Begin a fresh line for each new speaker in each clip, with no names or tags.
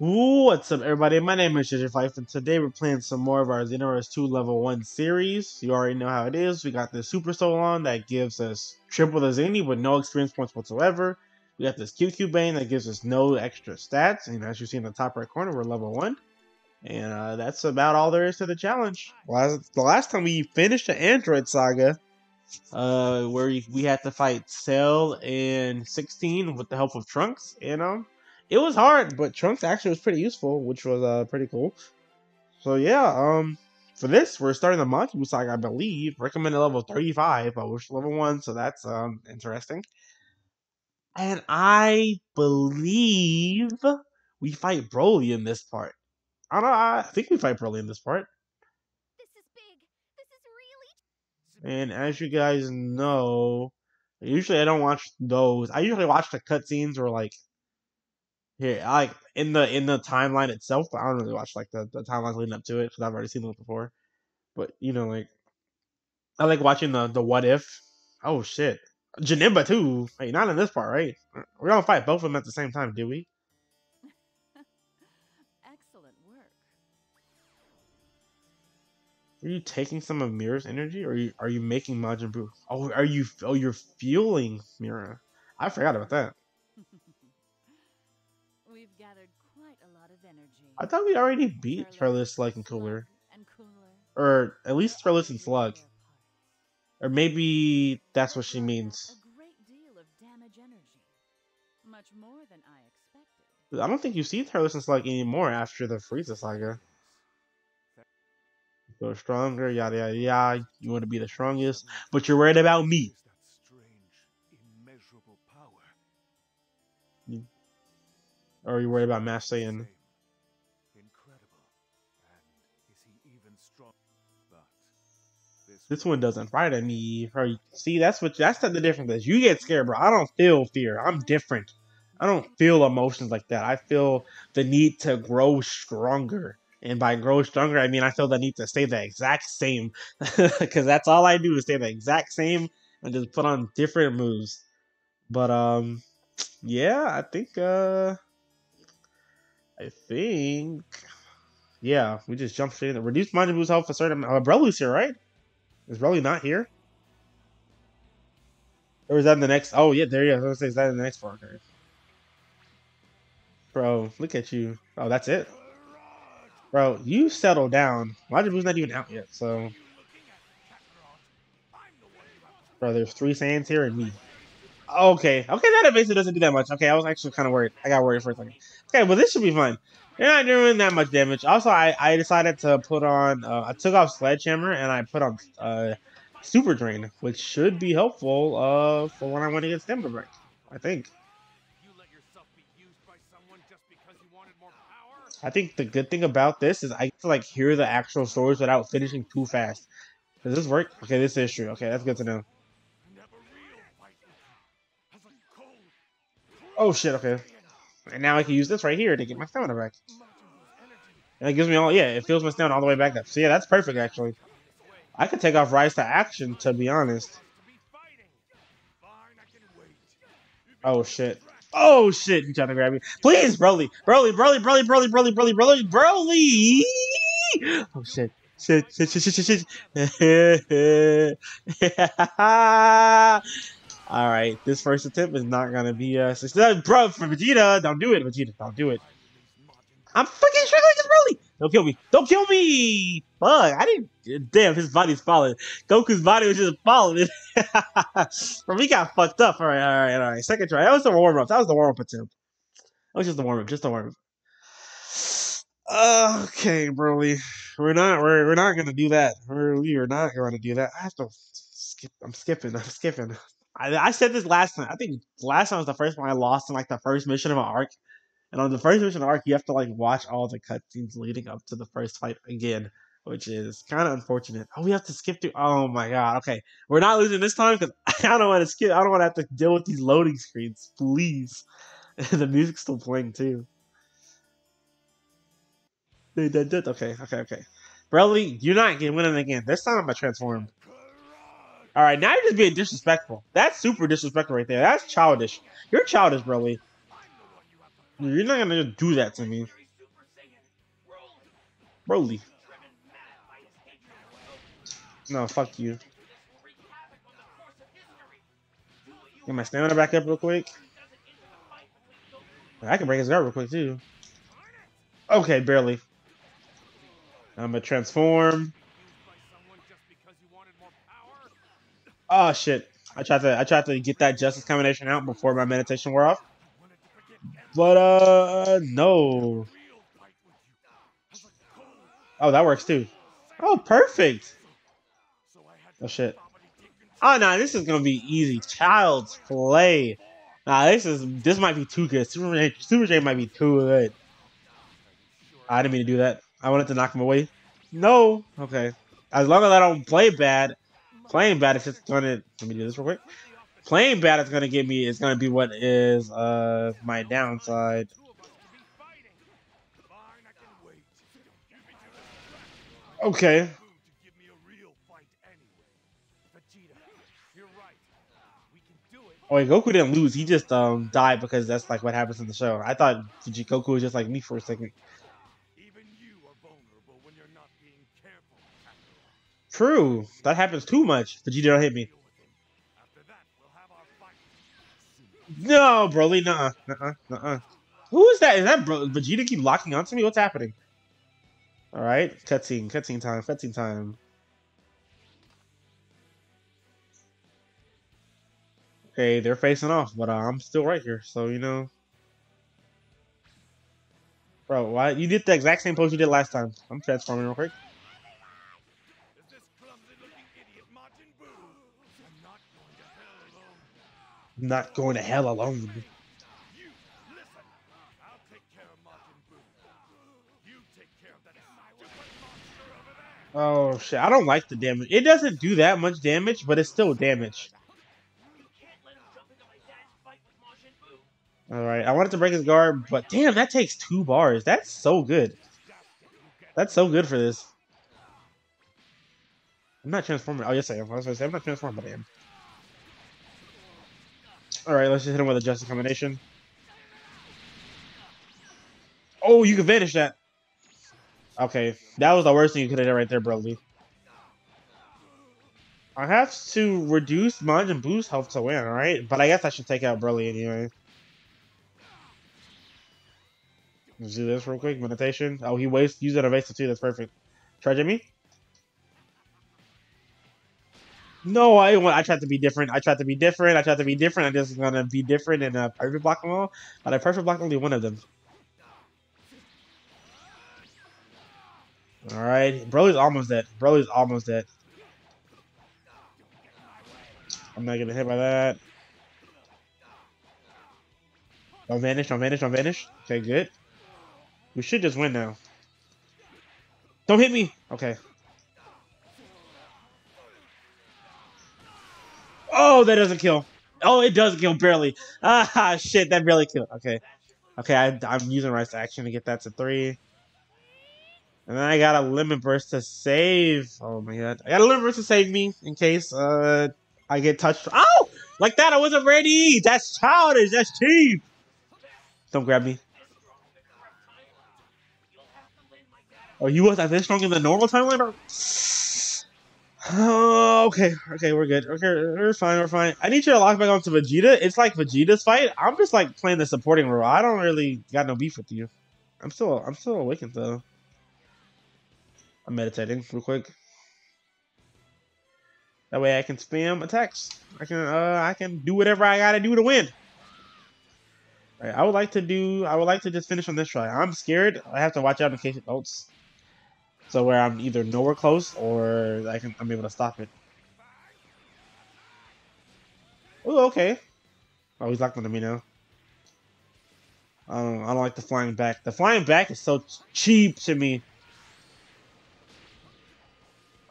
What's up, everybody? My name is JJ4Life, and today we're playing some more of our Xenoverse 2 Level 1 series. You already know how it is. We got this Super Soul on that gives us triple the Zeni with no experience points whatsoever. We got this QQ Bang that gives us no extra stats, and as you see in the top right corner, we're level 1. And uh, that's about all there is to the challenge. Last, the last time we finished the Android Saga, uh, where we, we had to fight Cell and 16 with the help of Trunks, and um, it was hard, but Trunks actually was pretty useful, which was uh pretty cool. So yeah, um, for this we're starting the Majin Buu Saga, I believe. Recommended level 35, but we're level one, so that's um interesting. And I believe we fight Broly in this part. I don't know, I think we fight Broly in this part.
This is big. This is really.
And as you guys know, usually I don't watch those. I usually watch the cutscenes or like here, like in the in the timeline itself, but I don't really watch like the, the timelines leading up to it because I've already seen those before. But you know, like I like watching the the what if. Oh shit, Janemba too. Hey, not in this part, right? We don't fight both of them at the same time, do we?
Excellent work.
Are you taking some of Mira's energy, or are you are you making Majin Buu? Oh, are you? Oh, you're fueling Mira. I forgot about that. I thought we already beat Turles, Slug, and Cooler,
And cooler.
or at least Turles and Slug, or maybe that's what she means.
A great deal of damage energy. Much more than I expected.
I don't think you see Turles and Slug anymore after the Frieza saga. Go stronger, yada yada yada. You want to be the strongest, but you're worried about me. Or you're worried about Master Saiyan.
Incredible. And is he even strong? But this,
one doesn't frighten me. See, that's what that's the difference is. You get scared, bro. I don't feel fear. I'm different. I don't feel emotions like that. I feel the need to grow stronger. And by grow stronger, I mean I feel the need to stay the exact same. Because that's all I do is stay the exact same and just put on different moves. But um yeah, I think uh I think yeah, we just jump straight in. Reduce Majin Buu's health for certain uh Broly's here, right? Is Broly not here? Or is that in the next? Oh yeah, there you go. I was gonna say, is that in the next part? Bro, look at you. Oh, that's it. Bro, you settle down. Majin Buu's not even out yet, so. Bro, there's three Saiyans here and me. Okay, okay, that basically doesn't do that much. Okay, I was actually kind of worried. I got worried for a second. Okay, well this should be fine. You're not doing that much damage. Also, I, I decided to put on. Uh, I took off Sledgehammer and I put on uh, Super Drain, which should be helpful uh, for when I went against Timber Break. I think.
You let yourself be used by someone just because you wanted more power?
I think the good thing about this is I get to like hear the actual swords without finishing too fast. Does this work? Okay, this is true. Okay, that's good to know.
Never real fighter. Has a cold.
Oh shit. Okay, and now I can use this right here to get my stamina back. And it gives me all. Yeah, it fills my stamina all the way back up. So yeah, that's perfect actually. I could take off Rise to Action to be honest. Oh shit. Oh shit, you trying to grab me. Please, Broly. Broly, Broly, Broly, Broly, Broly, Broly, Broly, Broly. Oh shit. Shit, shit, shit, shit, shit, shit. Alright, this first attempt is not gonna be a success. Bro, for Vegeta, don't do it, Vegeta, don't do it. I'm fucking struggling against Broly! Don't kill me. Don't kill me! Fuck, I didn't damn his body's falling. Goku's body was just falling. Bro, we got fucked up. Alright, alright, alright. Second try. That was the warm up. That was the warm up attempt. That was just the warm up, just the warm up. Okay, Broly. We're not we're, we're not gonna do that. We're, we are not gonna do that. I have to skip I'm skipping. I'm skipping. I, I said this last time. I think last time was the first one I lost in like the first mission of an arc. And on the first mission of arc, you have to like watch all the cutscenes leading up to the first fight again, which is kind of unfortunate. Oh, we have to skip through. Oh my god. Okay, we're not losing this time because I don't want to skip. I don't want to have to deal with these loading screens. Please, the music's still playing too. Okay, okay, okay. Broly, you're not getting winning again. This time I'm gonna transform. All right, now you're just being disrespectful. That's super disrespectful right there. That's childish. You're childish, Broly. You're not gonna just do that to me. Broly. No, fuck you. Get my stamina back up real quick. I can break his guard real quick too. Okay, barely. I'm gonna transform. Oh shit! I tried to I tried to get that justice combination out before my meditation wore off, but uh no. Oh, that works too. Oh, perfect. Oh shit. Oh no, this is gonna be easy. Child's play. Nah, this is this might be too good. Super J, Super J might be too good. I didn't mean to do that. I wanted to knock him away. No. Okay. As long as I don't play bad, playing bad is just gonna. Let me do this real quick. Playing bad is gonna give me. It's gonna be what is uh my downside. Okay. Oh Goku didn't lose. He just um died because that's like what happens in the show. I thought Goku was just like me for a second.
Even you are vulnerable when you're not being careful.
True. That happens too much. Vegeta don't hit me. No, Broly, nuh-uh, nuh-uh, nuh-uh. Who is that? Is that Bro- Vegeta keep locking onto me? What's happening? All right, cutscene, cutscene time, cutscene time. Okay, they're facing off, but uh, I'm still right here, so you know. Bro, why you did the exact same pose you did last time? I'm transforming real quick.
Not going to hell alone.
Oh shit, I don't like the damage. It doesn't do that much damage, but it's still damage. All right, I wanted to break his guard, but damn, that takes two bars. That's so good. That's so good for this. I'm not transforming. Oh yes, I am. I was gonna say I'm not transforming, but I am. All right, let's just hit him with a justice combination. Oh, you can vanish that. Okay, that was the worst thing you could have done right there, Broly. I have to reduce Majin Buu's health to win, alright? But I guess I should take out Broly anyway. Let's do this real quick. Meditation. Oh, he wastes use an evasive too. That's perfect. Try Jimmy. No, I want. I tried to be different. I tried to be different. I tried to be different. I'm just gonna be different and uh, perfect block them all. But I perfect block only one of them. All right, bro Broly's almost dead. Bro Broly's almost dead. I'm not getting hit by that. Don't vanish, don't vanish, don't vanish. Okay, good. We should just win now. Don't hit me. Okay. Oh, that doesn't kill. Oh, it does kill barely. Ah, shit, that barely killed. Okay. Okay, I, I'm using Rice Action to get that to three. And then I got a Limit Burst to save. Oh my god. I got a Limit Burst to save me in case uh I get touched. Oh! Like that, I wasn't ready! That's childish! That's cheap! Don't grab me. Oh, you was that this strong in the normal timeline? Oh, okay, okay, we're good. Okay, we're fine, we're fine. I need you to lock back onto Vegeta. It's like Vegeta's fight. I'm just like playing the supporting role. I don't really got no beef with you. I'm still, I'm still awakened though. I'm meditating real quick. That way I can spam attacks. I can, uh, I can do whatever I gotta do to win. I would like to do. I would like to just finish on this try. I'm scared. I have to watch out in case it ults. So where I'm either nowhere close or I can I'm able to stop it. Oh, okay. Oh, he's locked onto me now. I don't, I don't like the flying back. The flying back is so cheap to me.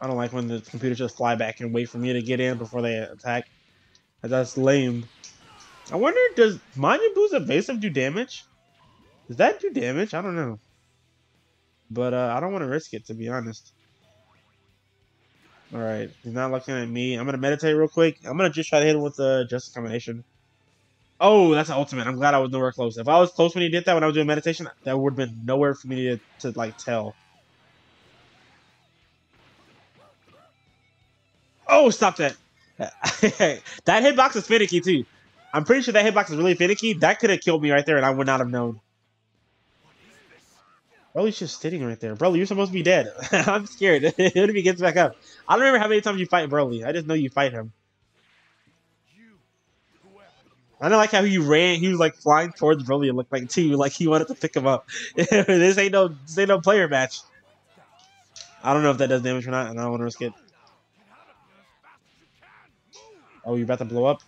I don't like when the computer just fly back and wait for me to get in before they attack. That's lame. I wonder, does Majin Buu's evasive do damage? Does that do damage? I don't know. But uh, I don't want to risk it, to be honest. All right, he's not looking at me. I'm going to meditate real quick. I'm going to just try to hit him with the Justice Combination. Oh, that's an ultimate. I'm glad I was nowhere close. If I was close when he did that, when I was doing meditation, that would have been nowhere for me to, to like, tell. Oh, stop that. that hitbox is finicky, too. I'm pretty sure that hitbox is really finicky. That could have killed me right there, and I would not have known. Broly's just sitting right there. Broly, you're supposed to be dead. I'm scared. what if he gets back up? I don't remember how many times you fight Broly. I just know you fight him. I don't like how he ran. He was like flying towards Broly. It looked like too, like he wanted to pick him up. this ain't no, this ain't no player match. I don't know if that does damage or not, and I don't want to risk it. Oh, you're about to blow up?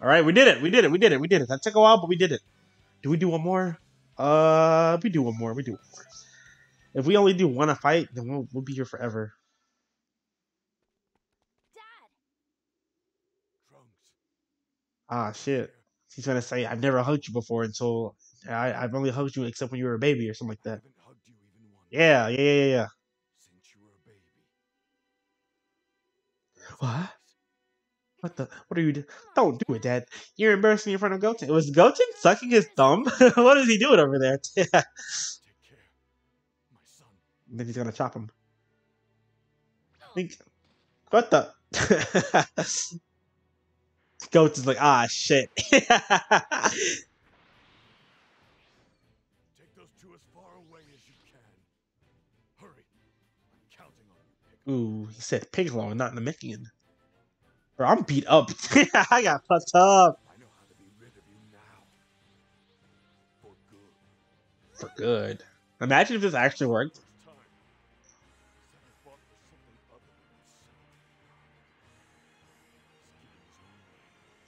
All right, we did it. We did it. We did it. We did it. That took a while, but we did it. Do we do one more? Uh, we do one more. We do one more. If we only do one a fight, then we'll we'll be here forever. Ah, shit. He's gonna say, "I've never hugged you before until I, I've only hugged you except when you were a baby or something like that." Yeah, yeah, yeah, yeah. What? What the? What are you doing? Don't do it, Dad. You're embarrassing me in front of Goten. It was Goten sucking his thumb? what is he doing over there? then he's gonna chop him. Think, what the? Goten's like, ah, shit.
Take those two as far away as you can. Hurry. I'm counting on you,
Ooh, he said Piccolo, not Namekian. Bro, I'm beat up. I got fucked up.
I know how to be rid of you now. For good.
For good. Imagine if this actually worked.
First time. Saturn fought for something other than himself.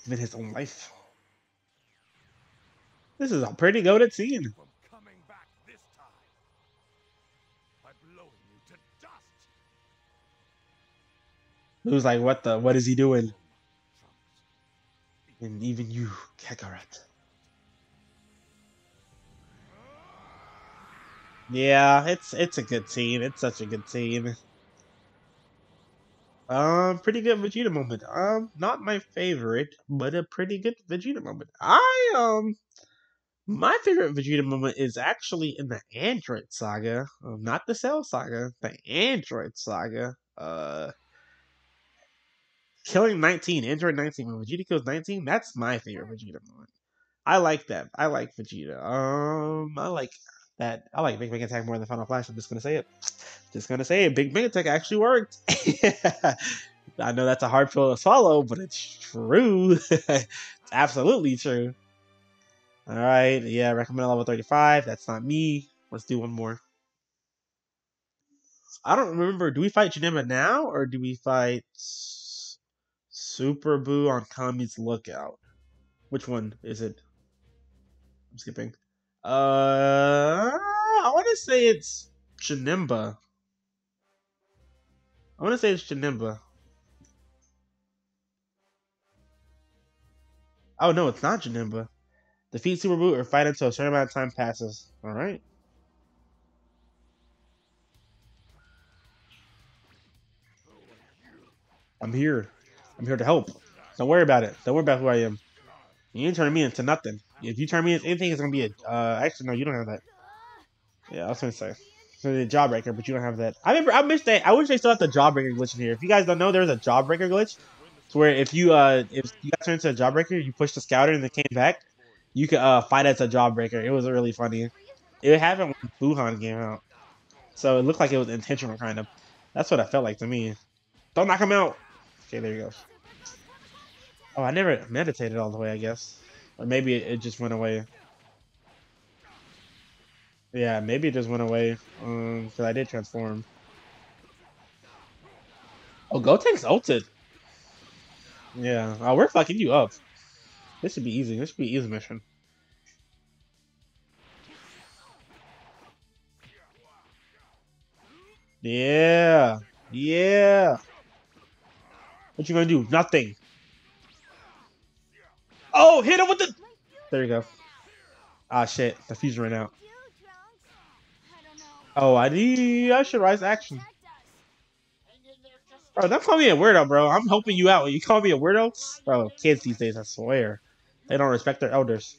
Even his own life. This is a pretty goaded scene. It was like, what the? What is he doing? And even you, Kakarot. Yeah, it's it's a good scene. It's such a good scene. Um, pretty good Vegeta moment. Um, not my favorite, but a pretty good Vegeta moment. I um, my favorite Vegeta moment is actually in the Android Saga, um, not the Cell Saga, the Android Saga. Uh, killing 19, Android 19. When Vegeta kills 19, that's my favorite Vegeta moment. I like that. I like Vegeta. Um, I like that. I like Big Bang Attack more than Final Flash. I'm just gonna say it. Just gonna say it. Big Bang Attack actually worked. I know that's a hard pill to swallow, but it's true. it's absolutely true. All right. Yeah, recommend level 35. That's not me. Let's do one more. I don't remember. Do we fight Janemba now or do we fight Super Buu on Kami's Lookout? Which one is it? I'm skipping. Uh, I want to say it's Janemba. I want to say it's Janemba. Oh no, it's not Janemba. Defeat Super Buu or fight until a certain amount of time passes. All right. I'm here. I'm here to help. Don't worry about it. Don't worry about who I am. You ain't turning me into nothing. If you turn me into anything, it's gonna be a. Uh, actually, no, you don't have that. Yeah, I was gonna say. So the jawbreaker, but you don't have that. I remember. I wish they. I wish they still have the jawbreaker glitch in here. If you guys don't know, there's a jawbreaker glitch. Where if you uh if you guys turn into a jawbreaker, you push the scouter and it came back. You could uh fight as a jawbreaker. It was really funny. It happened when Buuhan came out, so it looked like it was intentional, kind of. That's what it felt like to me. Don't knock him out. Okay, there you go. Oh, I never meditated all the way, I guess. Or maybe it, just went away. Yeah, maybe it just went away. Um, because I did transform. Oh, Gotenks ulted. Yeah. Oh, we're fucking you up. This should be easy. This should be easy mission. Yeah. Yeah. What you gonna do? Nothing. Oh, hit him with the. There you go. Ah, shit. The fusion ran out. Oh, I need. I should rise action. Bro, don't call me a weirdo, bro. I'm helping you out. You call me a weirdo? Bro, kids these days, I swear. They don't respect their elders.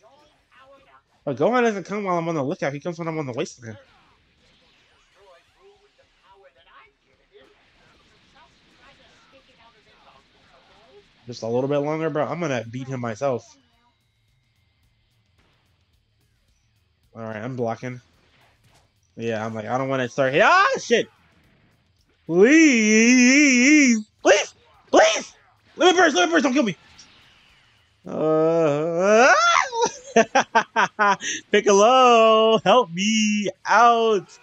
But Gohan doesn't come while I'm on the lookout. He comes when I'm on the wasteland. Just a little bit longer, bro, I'm gonna beat him myself. Alright, I'm blocking. Yeah, I'm like, I don't want to start. Ah, shit! Please! Please! Please! Let me burst! Let me burst! Don't kill me! Uh, Piccolo! Help me out!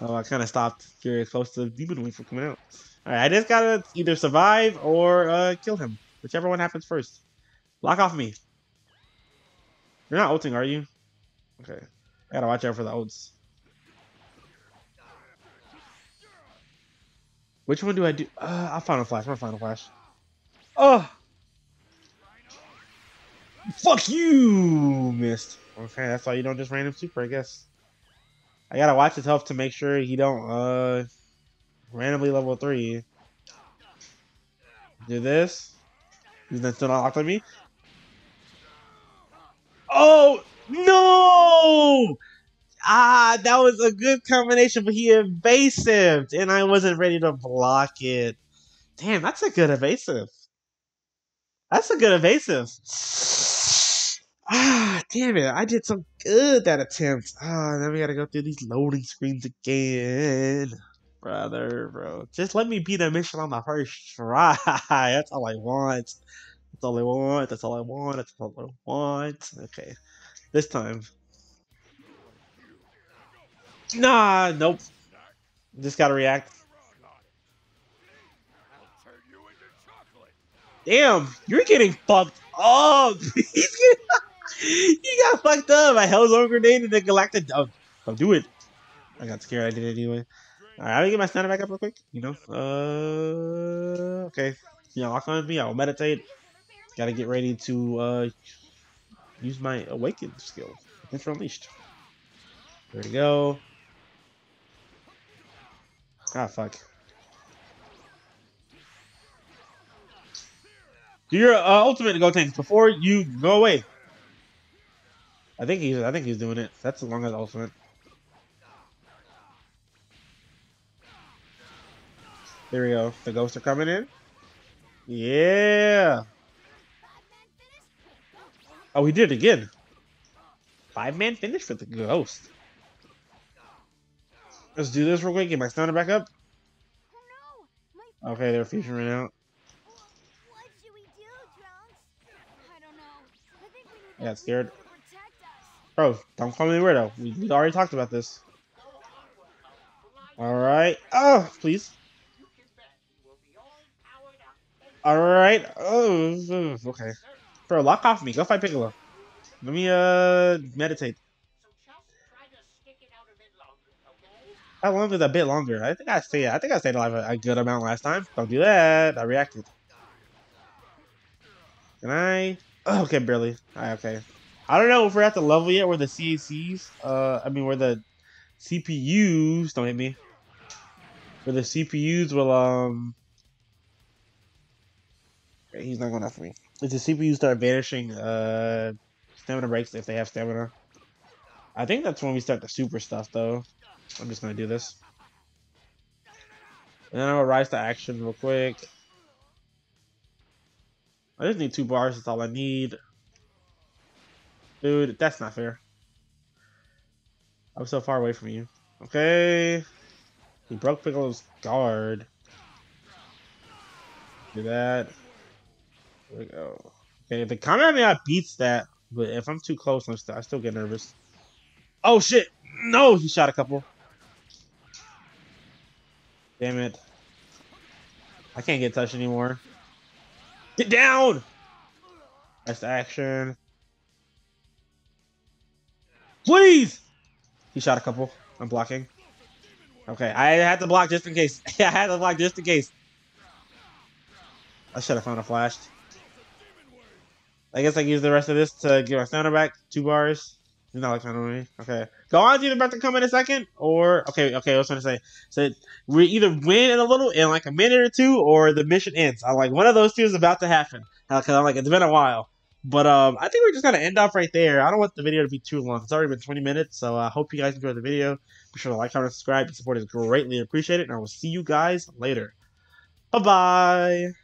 Oh, I kind of stopped very close to Demon Wing from coming out. Alright, I just gotta either survive or uh, kill him. Whichever one happens first. Lock off me. You're not ulting, are you? Okay. I gotta watch out for the ults. Which one do I do? Uh, I'll Final Flash. I'm Final Flash. Oh! Fuck you! Missed. Okay, that's why you don't just random super, I guess. I gotta watch his health to make sure he don't, uh, randomly level 3. Do this. He's then still not locked on me. Oh! No! Ah, that was a good combination, but he evasive, and I wasn't ready to block it. Damn, that's a good evasive. That's a good evasive. Ah, damn it. I did so good that attempt. Ah, then we gotta go through these loading screens again. Brother, bro. Just let me beat a mission on the first try. That's all I want. That's all I want. That's all I want. That's all I want. Okay. This time. Nah, nope. Just gotta react. Damn, you're getting fucked up. He got fucked up. I held on grenade and then galactic. Oh, don't do it. I got scared. I did it anyway. All right, let me get my stamina back up real quick. You know. Uh. Okay. You lock on me. I'll meditate. Gotta get ready to uh use my awakened skill. It's unleashed. There we go. Ah, fuck. Do your uh, ultimate Gotenks before you go away. I think he's. I think he's doing it. That's as long as ultimate. There we go. The ghosts are coming in. Yeah. Oh, he did it again. Five man finish for the ghost. Let's do this real quick. Get my stunner back up. Okay, they're featuring out.
I
got scared. Bro, don't call me weirdo. We, we already talked about this. Alright. Oh, please. Alright. Oh, okay. Bro, lock off me. Go fight Piccolo. Let me, uh, meditate. How long is a bit longer? I think I stayed. I think I stayed alive a, a good amount last time. Don't do that. I reacted. Can I? Oh, okay, barely. Alright, okay. I don't know if we're at the level yet where the CACs, uh, I mean, where the CPUs, don't hit me, where the CPUs will, um, he's not going after me. If the CPUs start vanishing, uh, stamina breaks if they have stamina. I think that's when we start the super stuff, though. I'm just gonna do this. And then I'll rise to action real quick. I just need two bars, that's all I need. Dude, that's not fair. I'm so far away from you. Okay. He broke Piccolo's guard. Do that. We go. Okay, the Kamehameha beats that, but if I'm too close, I'm still, I still get nervous. Oh shit! No, he shot a couple. Damn it. I can't get touched anymore. Get down! That's action. Please! He shot a couple. I'm blocking. Okay, I had to block just in case. I had to block just in case. I should have found a flash. I guess I can use the rest of this to get my stamina back. Two bars. He's not like me. Okay. Go on, either about to come in a second, or okay, okay. I was trying to say, so we either win in a little, in like a minute or two, or the mission ends. I'm like, one of those two is about to happen. Because I'm like, it's been a while. But um, I think we're just gonna end off right there. I don't want the video to be too long. It's already been 20 minutes, so I uh, hope you guys enjoyed the video. Be sure to like, comment, subscribe. Your support is greatly appreciated, and I will see you guys later. Bye bye.